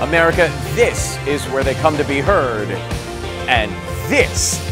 America, this is where they come to be heard. And this